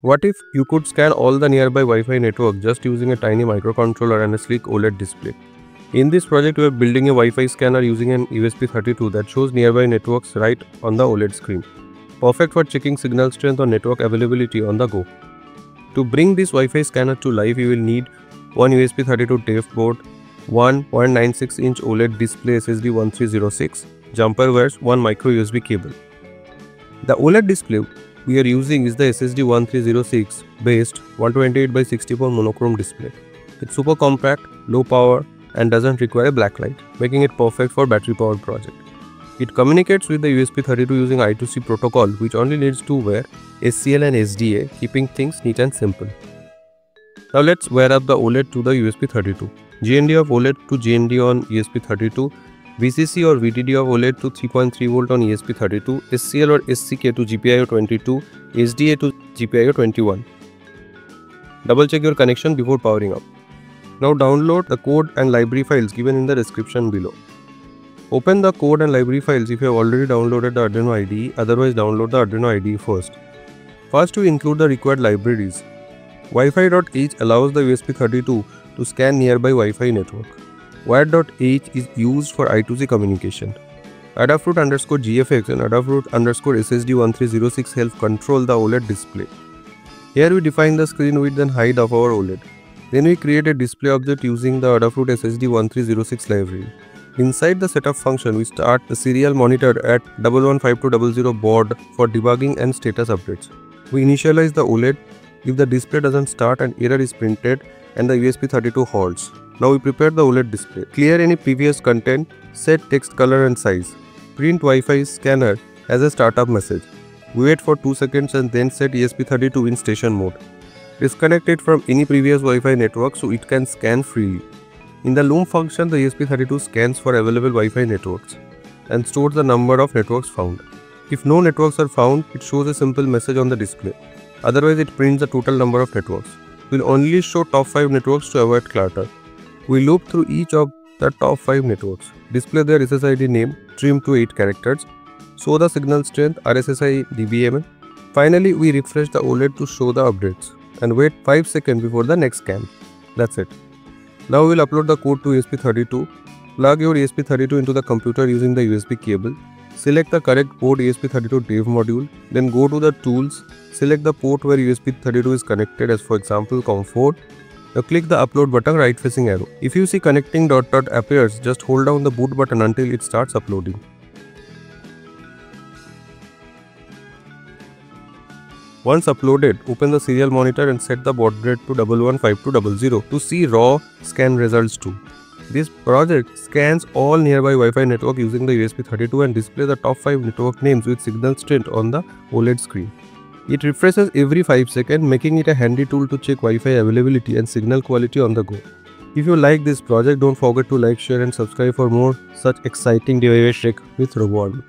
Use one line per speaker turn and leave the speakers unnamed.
What if you could scan all the nearby Wi-Fi network just using a tiny microcontroller and a sleek OLED display? In this project, we are building a Wi-Fi scanner using an ESP32 that shows nearby networks right on the OLED screen. Perfect for checking signal strength or network availability on the go. To bring this Wi-Fi scanner to life, you will need one ESP32 dev board, one 0.96 inch OLED display SSD 1306, jumper wires, one micro USB cable. The OLED display we are using is the SSD 1306 based 128 by 64 monochrome display. It's super compact, low power and doesn't require a backlight, making it perfect for battery powered project. It communicates with the ESP32 using I2C protocol which only needs two wire SCL and SDA, keeping things neat and simple. Now let's wire up the OLED to the ESP32. GND of OLED to GND on ESP32 VCC or VDD of OLED to 3.3 volt on ESP32, SCL or SCK to GPIO 22, SDA to GPIO 21. Double check your connection before powering up. Now download the code and library files given in the description below. Open the code and library files if you have already downloaded the Arduino IDE, otherwise download the Arduino IDE first. First we include the required libraries. Wi-Fi.h allows the ESP32 to scan nearby Wi-Fi network. Wire.h is used for I2C communication. Adafruit underscore GFX and Adafruit underscore SSD1306 help control the OLED display. Here we define the screen width and height of our OLED. Then we create a display object using the Adafruit SSD1306 library. Inside the setup function, we start the serial monitor at 115200 baud for debugging and status updates. We initialize the OLED if the display doesn't start and error is printed and the ESP32 halts. Now we prepare the OLED display. Clear any previous content, set text color and size. Print Wi-Fi scanner as a startup message. Wait for 2 seconds and then set ESP32 in station mode. Disconnect it from any previous Wi-Fi network so it can scan freely. In the loop function, the ESP32 scans for available Wi-Fi networks and stores the number of networks found. If no networks are found, it shows a simple message on the display. Otherwise, it prints the total number of networks. We'll only show top 5 networks to avoid clutter. We loop through each of the top 5 networks, display their SSID name, trim to 8 characters, show the signal strength RSSI dBm. Finally, we refresh the OLED to show the updates and wait 5 seconds before the next scan. That's it. Now we'll upload the code to ESP32. Plug your ESP32 into the computer using the USB cable. Select the correct port ESP32 dev module. Then go to the tools. Select the port where ESP32 is connected as for example COM4 now click the upload button right facing arrow. If you see connecting dot dot appears, just hold down the boot button until it starts uploading. Once uploaded, open the serial monitor and set the baud rate to 115200 to see raw scan results too. This project scans all nearby Wi-Fi network using the ESP32 and display the top 5 network names with signal strength on the OLED screen. It refreshes every 5 seconds, making it a handy tool to check Wi-Fi availability and signal quality on the go. If you like this project, don't forget to like, share and subscribe for more such exciting DIY trick with RoboArmy.